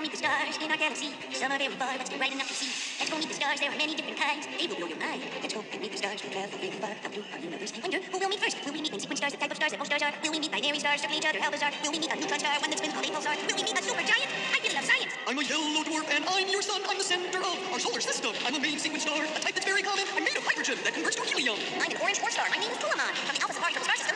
meet the stars in our galaxy. Some are very far, but still bright enough to see. Let's go meet the stars, there are many different kinds. They will blow your mind. Let's go and meet the stars. We'll travel very far out through our universe. Wonder who will meet first. Will we meet main sequence stars, the type of stars that most stars are? Will we meet binary stars, circling each other, how bizarre? Will we meet a neutron star, one that spins called a pulsar? Will we meet a supergiant? I really love science. I'm a yellow dwarf and I'm your sun. I'm the center of our solar system. I'm a main sequence star, a type that's very common. I'm made of hydrogen that converts to helium. I'm an orange dwarf star. My name is Toliman. From the Alpha Centauri from the star system,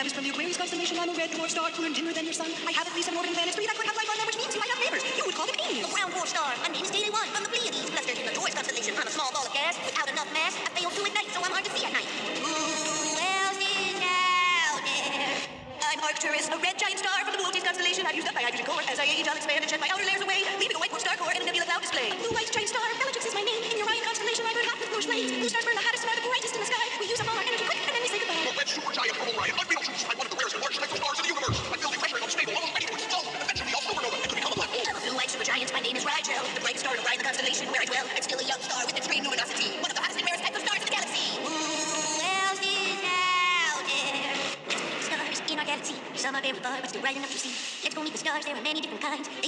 TRAPPIST from the Aquarius constellation. I'm a red dwarf star, cooler and dimmer than your sun. I have at least seven orbiting planets, three that could have life on them, which means you might have neighbors. You would call them aliens. A brown dwarf star. My name is Teide 1 from the Pleiades, clustered in the Taurus constellation. I'm a small ball of gas without enough mass. I fail to ignite, so I'm hard to see at night. Who else is out there? I'm Arcturus, a red giant star from the Boötes constellation. I've used up my hydrogen core. As I age, I'll expand and shed my outer layers away, leaving a white dwarf star core and a nebula cloud display. Blue white giant star, Bellatrix is my name. In the Orion constellation, I burn hot with bush flames. Blue stars burn the hottest and are the brightest in the sky. We use up all our energy quick, and then we say goodbye. The red supergiant from Orion. I'm Betelgeuse.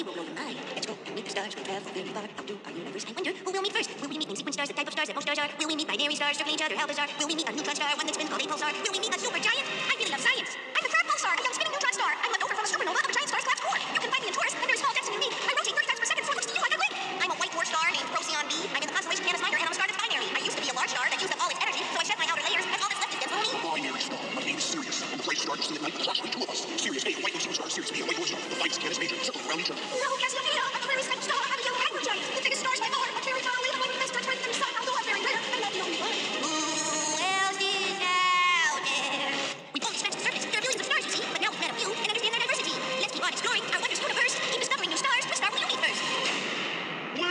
Will blow your mind. Let's go meet the stars. We'll travel very far out through our universe. I wonder who will meet first. Will we meet main sequence stars, the type of stars that most stars are? Will we meet binary stars, circling each other, how bizarre? Will we meet a neutron star, one that's been called a pulsar? Will we meet a supergiant? I really love science. I'm the third pulsar, a young spinning neutron star. I'm left over from a supernova of a giant star's collapsed core. You can find me in Taurus, under a small Jetson unique. I rotate 30 times per second, so it looks to you like a blink. I'm a white dwarf star named Procyon B. I'm in the constellation Canis Minor, and I'm a star that's binary. I used to be a large star that used up all its energy, so I shed my outer layers, and all that's left is dense only. Binary star. My name is Sirius. The see at night. There's actually two of us. Sirius A, white superstar. Sirius B, a white dwarf star. The brightest Canis Major, circling around each other. No,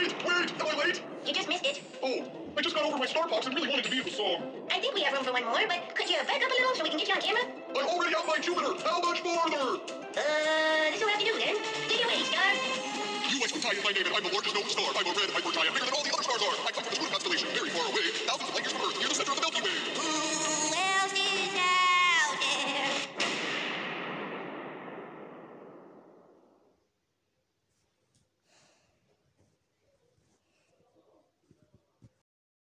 Wait, wait, am I late? You just missed it. Oh, I just got over my starbox and really wanted to be in the song. I think we have room for one more, but could you back up a little so we can get you on camera? I'm already out my Jupiter. How much farther? Uh, this will have to do then. Take it away, star. UY Scuti my name, and I'm the largest known star. I'm a red hypergiant, bigger than all the other stars are.